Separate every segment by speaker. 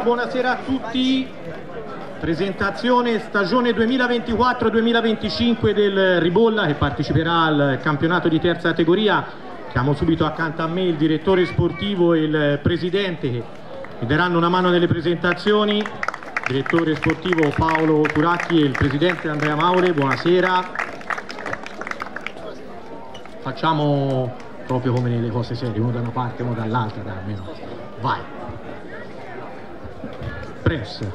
Speaker 1: Buonasera, a tutti. Presentazione stagione 2024-2025 del Ribolla che parteciperà al campionato di terza categoria. Chiamo subito accanto a me il direttore sportivo e il presidente che mi daranno una mano nelle presentazioni. Direttore sportivo Paolo Turacchi e il presidente Andrea Maure, buonasera. Facciamo proprio come nelle cose serie, uno da una parte uno dall'altra, almeno. Vai. Press.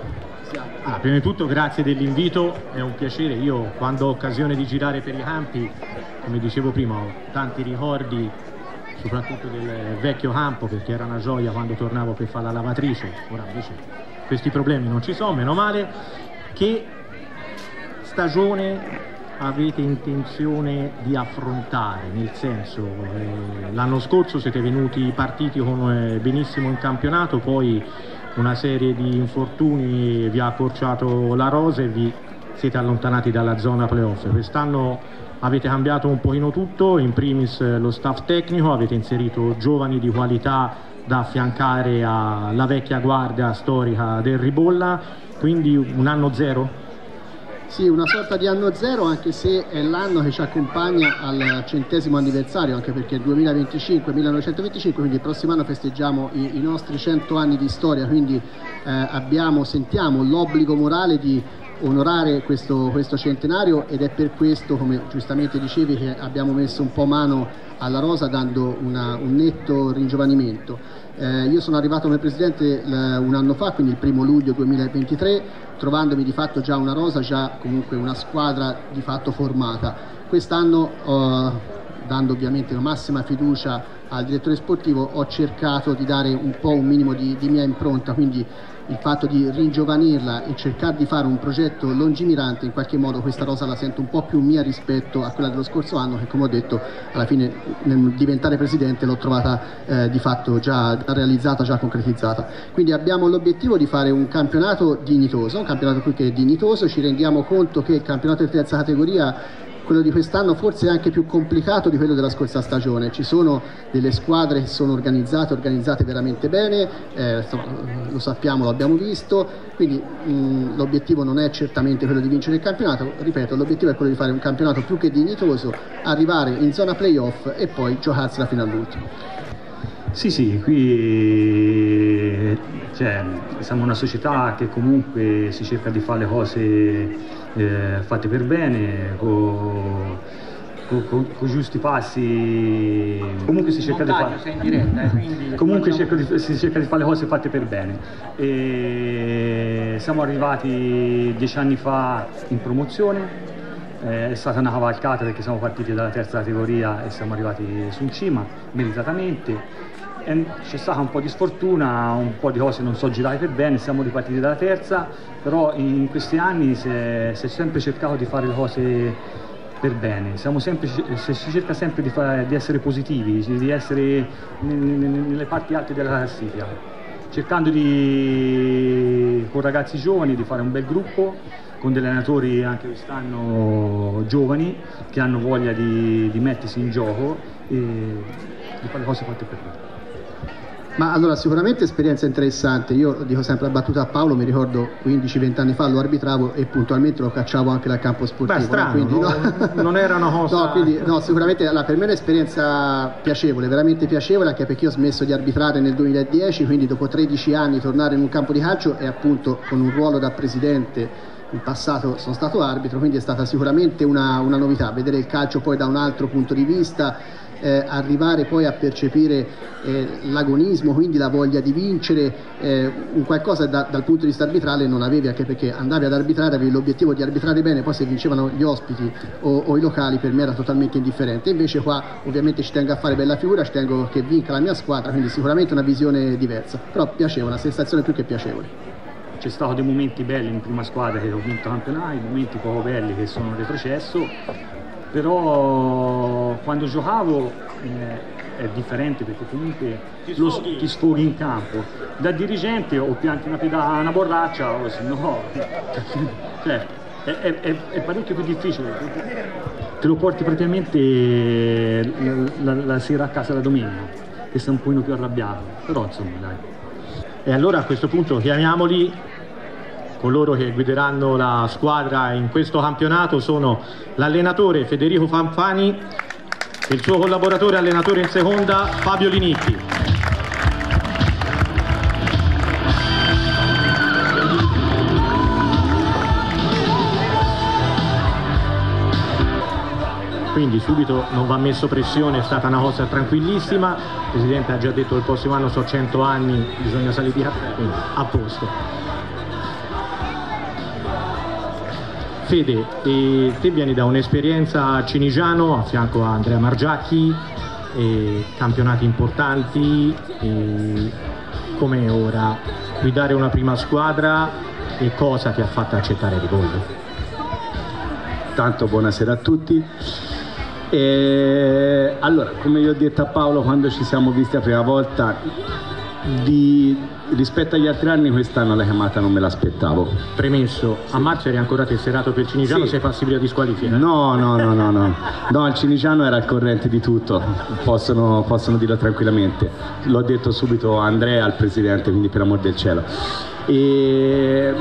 Speaker 1: Ah, prima di tutto grazie dell'invito, è un piacere, io quando ho occasione di girare per i campi, come dicevo prima, ho tanti ricordi soprattutto del vecchio campo perché era una gioia quando tornavo per fare la lavatrice, ora invece questi problemi non ci sono, meno male. Che stagione avete intenzione di affrontare? Nel senso, eh, l'anno scorso siete venuti partiti con, eh, benissimo in campionato, poi una serie di infortuni vi ha accorciato la rosa e vi siete allontanati dalla zona playoff. Quest'anno avete cambiato un pochino tutto, in primis eh, lo staff tecnico, avete inserito giovani di qualità da affiancare alla vecchia guardia storica del Ribolla, quindi un anno zero?
Speaker 2: Sì, una sorta di anno zero anche se è l'anno che ci accompagna al centesimo anniversario, anche perché il 2025-1925, quindi il prossimo anno festeggiamo i, i nostri cento anni di storia, quindi eh, abbiamo, sentiamo l'obbligo morale di onorare questo, questo, centenario ed è per questo, come giustamente dicevi, che abbiamo messo un po' mano alla rosa dando una, un netto ringiovanimento. Eh, io sono arrivato come presidente un anno fa, quindi il primo luglio 2023, trovandomi di fatto già una rosa, già comunque una squadra di fatto formata. Quest'anno, eh, dando ovviamente la massima fiducia al direttore sportivo, ho cercato di dare un po' un minimo di, di mia impronta, quindi il fatto di ringiovanirla e cercare di fare un progetto lungimirante, in qualche modo questa rosa la sento un po' più mia rispetto a quella dello scorso anno che come ho detto alla fine nel diventare presidente l'ho trovata eh, di fatto già realizzata, già concretizzata. Quindi abbiamo l'obiettivo di fare un campionato dignitoso, un campionato qui che è dignitoso, ci rendiamo conto che il campionato di terza categoria quello di quest'anno forse è anche più complicato di quello della scorsa stagione, ci sono delle squadre che sono organizzate, organizzate veramente bene, eh, lo sappiamo, lo abbiamo visto, quindi l'obiettivo non è certamente quello di vincere il campionato, ripeto, l'obiettivo è quello di fare un campionato più che dignitoso, arrivare in zona playoff e poi giocarsela fino all'ultimo.
Speaker 3: Sì, sì, qui cioè, siamo una società che comunque si cerca di fare le cose eh, fatte per bene, con con, con, giusti passi. Comunque si cerca
Speaker 1: Montaglio, di fare diretta, eh,
Speaker 3: comunque cerca di, si cerca di fare le cose fatte per bene. E siamo arrivati dieci anni fa in promozione. Eh, è stata una cavalcata perché siamo partiti dalla terza categoria e siamo arrivati su in cima meritatamente c'è stata un po' di sfortuna, un po' di cose non so girate per bene, siamo ripartiti dalla terza, però in questi anni si è, si è sempre cercato di fare le cose per bene, sempre, si cerca sempre di, fare, di, essere positivi, di essere nelle parti alte della classifica, cercando di, con ragazzi giovani di fare un bel gruppo, con degli allenatori anche quest'anno giovani che hanno voglia di, di mettersi in gioco e di fare le cose fatte per bene.
Speaker 2: Ma allora sicuramente esperienza interessante, io dico sempre la battuta a Paolo, mi ricordo 15-20 anni fa lo arbitravo e puntualmente lo cacciavo anche dal campo sportivo.
Speaker 1: Beh, strano, quindi, no, non era una cosa...
Speaker 2: No, quindi, no sicuramente allora, per me è un'esperienza piacevole, veramente piacevole, anche perché io ho smesso di arbitrare nel 2010, quindi dopo 13 anni tornare in un campo di calcio e appunto con un ruolo da presidente in passato sono stato arbitro, quindi è stata sicuramente una, una novità, vedere il calcio poi da un altro punto di vista eh, arrivare poi a percepire eh, l'agonismo, quindi la voglia di vincere, eh, un qualcosa da, dal punto di vista arbitrale non avevi anche perché andavi ad arbitrare, avevi l'obiettivo di arbitrare bene, poi se vincevano gli ospiti o, o, i locali per me era totalmente indifferente, invece qua ovviamente ci tengo a fare bella figura, ci tengo che vinca la mia squadra, quindi sicuramente una visione diversa, però piacevole, una sensazione più che piacevole.
Speaker 3: C'è stato dei momenti belli in prima squadra che ho vinto campionati, momenti poco belli che sono retrocesso, però quando giocavo eh, è differente perché comunque ti sfoghi. Lo, ti sfoghi in campo. Da dirigente o pianti una, peda, una borraccia o se no cioè, è, è, è, parecchio più difficile. Te lo porti praticamente la, la, la sera a casa la domenica che sei un pochino più arrabbiato. Però insomma dai.
Speaker 1: E allora a questo punto chiamiamoli, coloro che guideranno la squadra in questo campionato sono l'allenatore Federico Fanfani e il suo collaboratore allenatore in seconda Fabio Linicchi. quindi subito non va messo pressione, è stata una cosa tranquillissima, il Presidente ha già detto che il prossimo anno sono 100 anni, bisogna salire quindi a posto. Fede, te vieni da un'esperienza a Cinigiano a fianco a Andrea Margiacchi, campionati importanti, come ora guidare una prima squadra e cosa ti ha fatto accettare di Rivolvo?
Speaker 4: Tanto buonasera a tutti. E allora, come io ho detto a Paolo quando ci siamo visti la prima volta, di, rispetto agli altri anni quest'anno la chiamata non me l'aspettavo.
Speaker 1: Premesso, a marzo eri ancora tesserato per Ciniciano, sì. sei passibile di squalifica?
Speaker 4: No, no, no, no, no. No, il Ciniciano era al corrente di tutto, possono, possono dirlo tranquillamente. L'ho detto subito a Andrea, al presidente, quindi per amor del cielo. E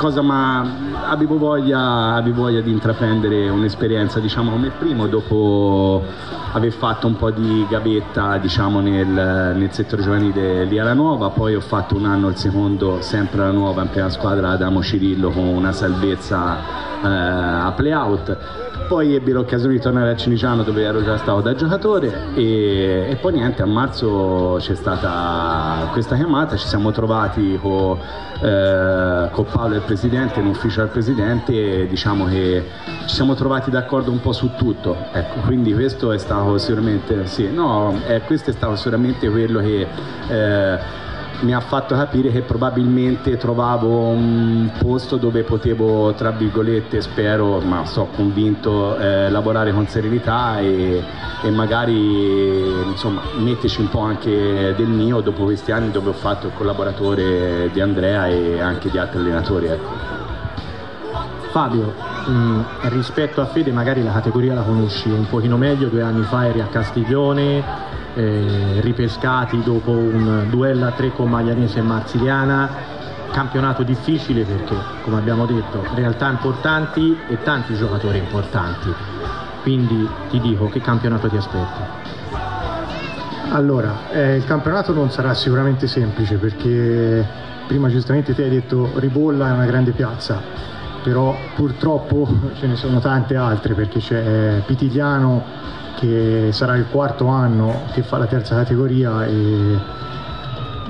Speaker 4: cosa ma avevo voglia, avevo voglia di intraprendere un'esperienza diciamo come primo dopo aver fatto un po' di gavetta diciamo nel, nel settore giovanile lì alla Nuova. Poi ho fatto un anno il secondo sempre alla Nuova in prima squadra Adamo Cirillo con una salvezza eh, a playout poi ebbi l'occasione di tornare a Ciniciano dove ero già stato da giocatore e, e poi niente a marzo c'è stata questa chiamata ci siamo trovati con eh, con Paolo il presidente in ufficio al presidente e diciamo che ci siamo trovati d'accordo un po' su tutto ecco. Quindi questo è stato sicuramente sì no eh, questo è stato sicuramente quello che eh, mi ha fatto capire che probabilmente trovavo un posto dove potevo, tra virgolette, spero, ma sono convinto, eh, lavorare con serenità e, e, magari insomma, metterci un po' anche del mio dopo questi anni dove ho fatto il collaboratore di Andrea e anche di altri allenatori. Ecco.
Speaker 1: Fabio, mh, mm, rispetto a Fede magari la categoria la conosci un pochino meglio, due anni fa eri a Castiglione, eh, ripescati dopo un duello a tre con Maglianese e Marziliana campionato difficile perché come abbiamo detto realtà importanti e tanti giocatori importanti. Quindi ti dico che campionato ti aspetti
Speaker 5: allora eh, il campionato non sarà sicuramente semplice perché prima giustamente ti hai detto Ribolla è una grande piazza però purtroppo ce ne sono tante altre perché c'è Pitigliano che sarà il quarto anno che fa la terza categoria e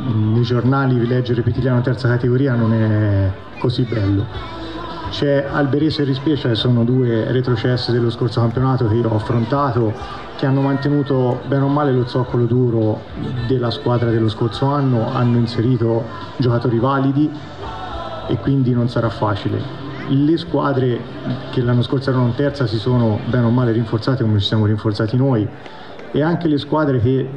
Speaker 5: nei giornali leggere Pitigliano terza categoria non è così bello. C'è Alberese e Rispeccia che sono due retrocesse dello scorso campionato che io ho affrontato che hanno mantenuto bene o male lo zoccolo duro della squadra dello scorso anno, hanno inserito giocatori validi e quindi non sarà facile le squadre che l'anno scorso erano in terza si sono bene o male rinforzate come ci siamo rinforzati noi e anche le squadre che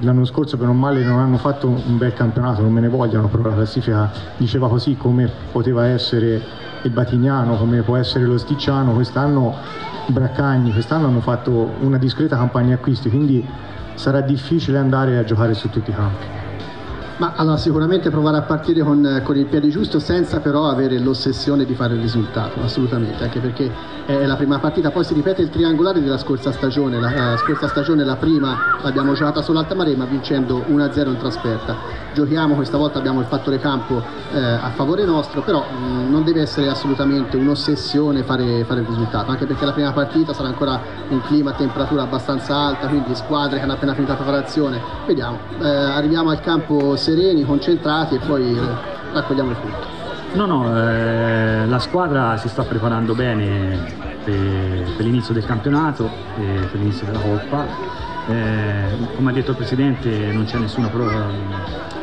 Speaker 5: l'anno scorso bene o male non hanno fatto un bel campionato, non me ne vogliono, però la classifica diceva così come poteva essere il Batignano, come può essere lo Sticciano, quest'anno Braccagni, quest'anno hanno fatto una discreta campagna acquisti, quindi sarà difficile andare a giocare su tutti i campi.
Speaker 2: Ma allora sicuramente provare a partire con, con, il piede giusto senza però avere l'ossessione di fare il risultato, assolutamente, anche perché è la prima partita, poi si ripete il triangolare della scorsa stagione, la, la scorsa stagione la prima l'abbiamo giocata sull'Alta Marema vincendo 1-0 in trasferta, giochiamo questa volta abbiamo il fattore campo eh, a favore nostro, però mh, non deve essere assolutamente un'ossessione fare, fare il risultato, anche perché la prima partita sarà ancora un clima a temperatura abbastanza alta, quindi squadre che hanno appena finito la preparazione, vediamo, eh, arriviamo al campo sereni, concentrati e poi raccogliamo il punto.
Speaker 3: No, no, eh, la squadra si sta preparando bene per, per l'inizio del campionato e per l'inizio della Coppa. Eh, come ha detto il Presidente non c'è nessuna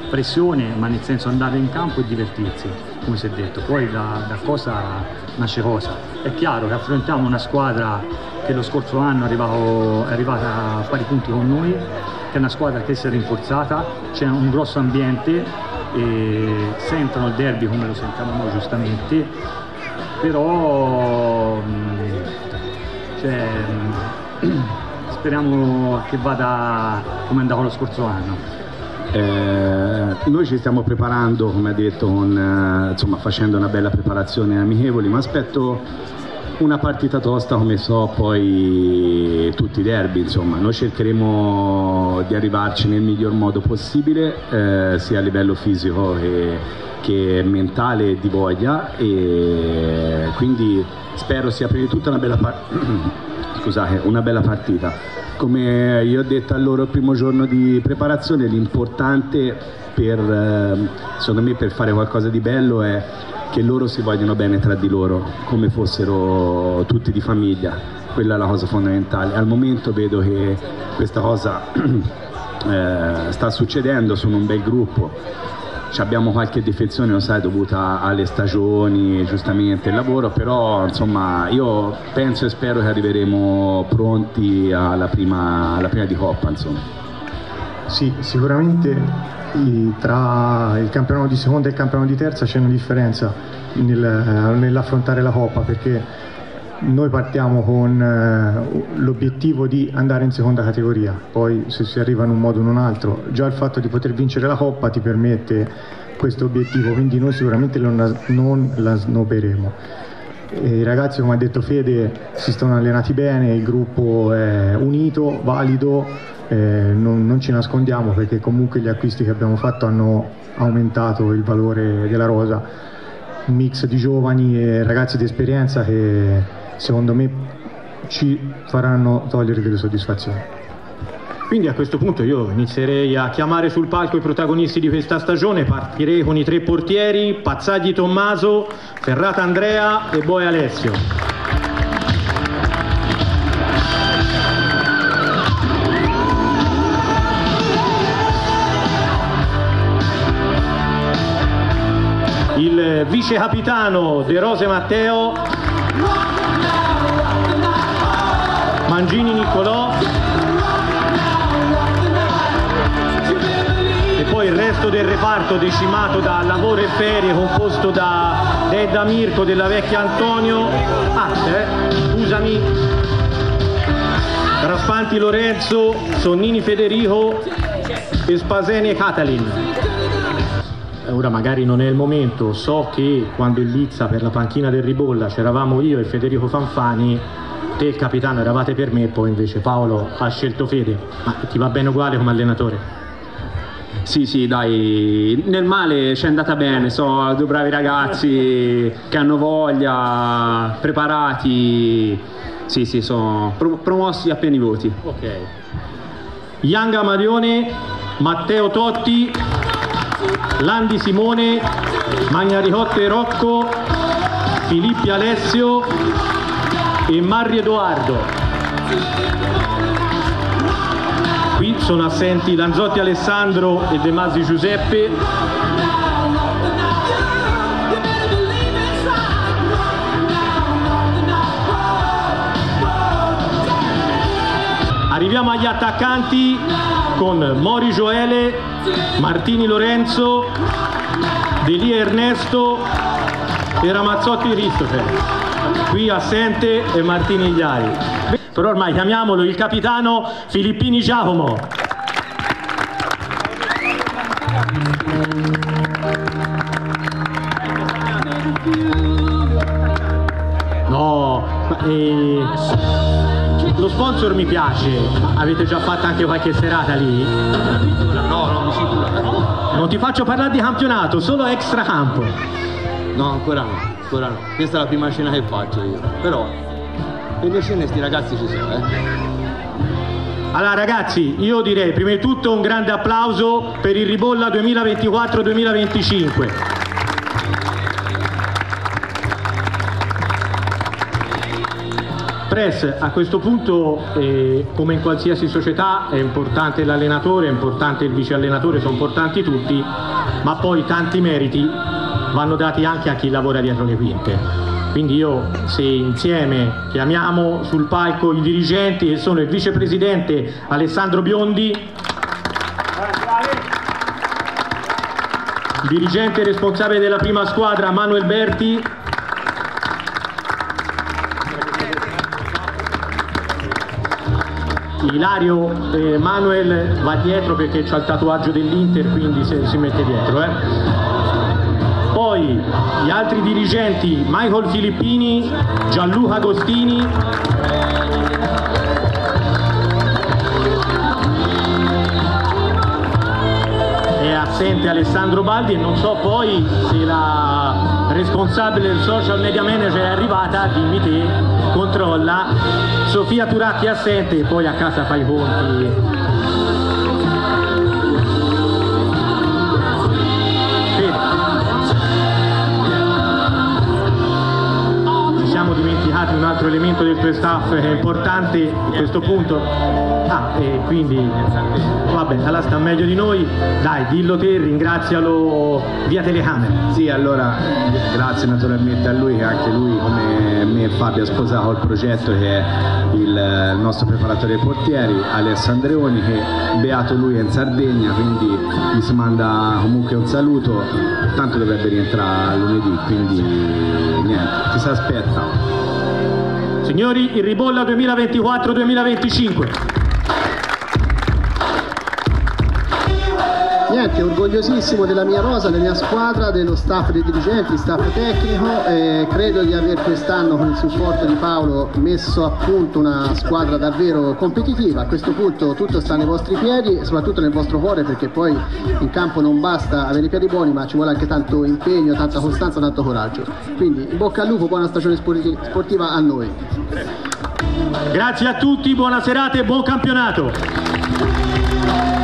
Speaker 3: pressione, ma nel senso andare in campo e divertirsi, come si è detto. Poi da, da cosa nasce cosa. È chiaro che affrontiamo una squadra che lo scorso anno è, è arrivata a pari punti con noi, che è una squadra che si è rinforzata, c'è un grosso ambiente, sentono il derby come lo sentiamo noi giustamente, però mm, cioè, mm, speriamo che vada come è andato lo scorso anno.
Speaker 4: Eh, noi ci stiamo preparando, come ha detto, con, eh, insomma, facendo una bella preparazione amichevoli, ma aspetto una partita tosta come so poi tutti i derby, insomma, noi cercheremo di arrivarci nel miglior modo possibile, eh, sia a livello fisico che, che mentale e di voglia e quindi spero sia prima di tutto una bella, par- Scusate, una bella partita. Come io ho detto a loro primo giorno di preparazione, l'importante per, eh, secondo me per fare qualcosa di bello è che loro si vogliono bene tra di loro, come fossero tutti di famiglia. Quella è la cosa fondamentale. Al momento vedo che questa cosa eh, sta succedendo, sono un bel gruppo abbiamo qualche defezione, lo sai, dovuta alle stagioni, giustamente il lavoro, però insomma io penso e spero che arriveremo pronti alla prima, alla prima di Coppa. Insomma.
Speaker 5: Sì, sicuramente tra il campionato di seconda e il campionato di terza c'è una differenza nel, nell'affrontare la Coppa perché noi partiamo con eh, l'obiettivo di andare in seconda categoria, poi se si arriva in un modo o in un altro, già il fatto di poter vincere la Coppa ti permette questo obiettivo, quindi noi sicuramente non la snoberemo. I ragazzi, come ha detto Fede, si stanno allenati bene, il gruppo è unito, valido, eh, non, non ci nascondiamo perché comunque gli acquisti che abbiamo fatto hanno aumentato il valore della rosa, un mix di giovani e ragazzi di esperienza che secondo me ci faranno togliere delle soddisfazioni.
Speaker 1: Quindi a questo punto io inizierei a chiamare sul palco i protagonisti di questa stagione, partirei con i tre portieri, Pazzagli Tommaso, Ferrata Andrea e Boe Alessio. Il vice capitano De Rose Matteo Mangini Niccolò. E poi il resto del reparto decimato da lavoro e ferie composto da Edda Mirko della vecchia Antonio. Ah, eh, scusami. Raspanti Lorenzo Sonnini Federico e Spaseni Catalin. Ora magari non è il momento, so che quando il Lizza per la panchina del Ribolla c'eravamo io e Federico Fanfani te il capitano eravate per me poi invece Paolo ha scelto Fede, ma ti va bene uguale come allenatore?
Speaker 6: Sì, sì, dai, nel male ci è andata bene, so due bravi ragazzi che hanno voglia, preparati, sì, sì, sono promossi a pieni voti.
Speaker 1: Ok. Yanga Marione, Matteo Totti, Landi Simone, Magnaricotte Rocco, Filippi Alessio, e Marri Edoardo. Qui sono assenti Lanzotti Alessandro e De Masi Giuseppe. Arriviamo agli attaccanti con Mori Gioele, Martini Lorenzo, Delia Ernesto e Ramazzotti Christopher qui assente è Martini Igliari. Però ormai chiamiamolo il capitano Filippini Giacomo. No, eh, lo sponsor mi piace, avete già fatto anche qualche serata lì?
Speaker 7: No, no, mi sicuro.
Speaker 1: Non ti faccio parlare di campionato, solo extra campo.
Speaker 7: No, ancora no ancora no. Questa è la prima cena che faccio io. Però per le cene sti ragazzi ci sono, eh.
Speaker 1: Allora ragazzi, io direi prima di tutto un grande applauso per il Ribolla 2024-2025. Press, a questo punto, eh, come in qualsiasi società, è importante l'allenatore, è importante il vice allenatore, sono importanti tutti, ma poi tanti meriti vanno dati anche a chi lavora dietro le quinte. Quindi io se insieme chiamiamo sul palco i dirigenti che sono il vicepresidente Alessandro Biondi, il dirigente responsabile della prima squadra Manuel Berti, Ilario eh, Manuel va dietro perché c'ha il tatuaggio dell'Inter, quindi si mette dietro. Eh. Poi gli altri dirigenti Michael Filippini, Gianluca Agostini, è assente Alessandro Baldi e non so poi se la responsabile del social media manager è arrivata, dimmi te, controlla, Sofia Turatti assente e poi a casa fai i conti. Tuo staff importante a questo punto. Ah, e quindi vabbè, allora sta meglio di noi. Dai, dillo te, ringrazialo via telecamera.
Speaker 4: Sì, allora grazie naturalmente a lui che anche lui come me e Fabio ha sposato il progetto che è il nostro preparatore dei portieri, Alessandreoni, che beato lui è in Sardegna, quindi gli si manda comunque un saluto, tanto dovrebbe rientrare lunedì, quindi niente, ci si aspetta.
Speaker 1: Signori, il Ribolla 2024-2025.
Speaker 2: Niente, orgogliosissimo della mia rosa, della mia squadra, dello staff dei dirigenti, staff tecnico. Eh, credo di aver quest'anno con il supporto di Paolo messo a punto una squadra davvero competitiva. A questo punto tutto sta nei vostri piedi e soprattutto nel vostro cuore perché poi in campo non basta avere i piedi buoni ma ci vuole anche tanto impegno, tanta costanza, tanto coraggio. Quindi in bocca al lupo, buona stagione sporti- sportiva a noi.
Speaker 1: Grazie a tutti, buona serata e buon campionato.